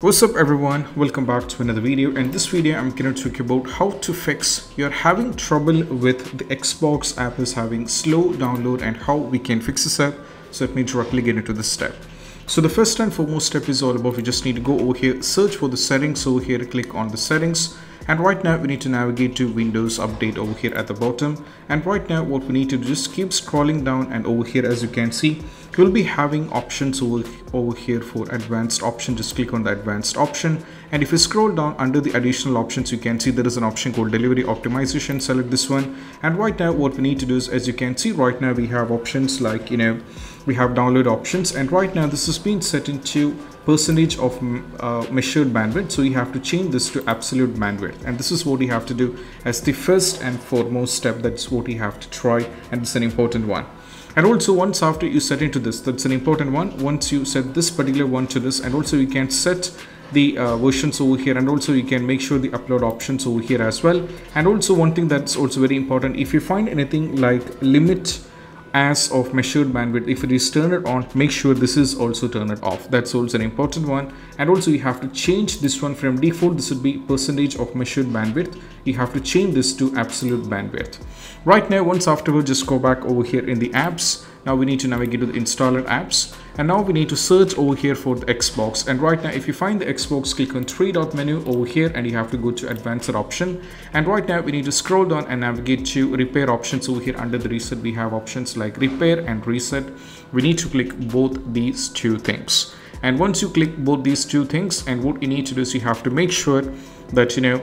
What's up everyone, welcome back to another video. In this video, I'm to talk about how to fix you're having trouble with the Xbox app is having slow download and how we can fix this app. So let me directly get into this step. So the first and foremost step is all about we just need to go over here, search for the settings over here, click on the settings and right now we need to navigate to Windows Update over here at the bottom and right now what we need to do is keep scrolling down and over here as you can see you'll be having options over, over here for advanced option. Just click on the advanced option. And if you scroll down under the additional options you can see there is an option called delivery optimization. Select this one. And right now what we need to do is as you can see right now we have options like you know we have download options. And right now this has been set into percentage of uh, measured bandwidth. So you have to change this to absolute bandwidth. And this is what you have to do as the first and foremost step. That's what you have to try. And it's an important one. And also once after you set into this. That's an important one. Once you set this particular one to this and also you can set the uh, versions over here and also you can make sure the upload options over here as well. And also one thing that's also very important if you find anything like limit as of measured bandwidth if it is turned it on make sure this is also turned off. That's also an important one. And also you have to change this one from default. This would be percentage of measured bandwidth. You have to change this to absolute bandwidth. Right now once afterward just go back over here in the apps now we need to navigate to the installer apps. And now we need to search over here for the Xbox. And right now if you find the Xbox click on three dot menu over here and you have to go to advanced option. And right now we need to scroll down and navigate to repair options over here under the reset. We have options like repair and reset. We need to click both these two things. And once you click both these two things and what you need to do is you have to make sure that you know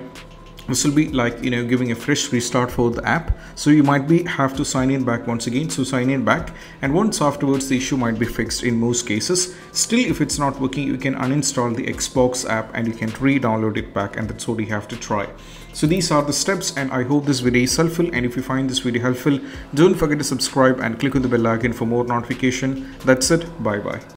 this will be like you know giving a fresh restart for the app. So you might be have to sign in back once again. So sign in back. And once afterwards the issue might be fixed in most cases. Still if it's not working you can uninstall the xbox app and you can re-download it back and that's what you have to try. So these are the steps and i hope this video is helpful. And if you find this video helpful don't forget to subscribe and click on the bell icon for more notification. That's it. Bye bye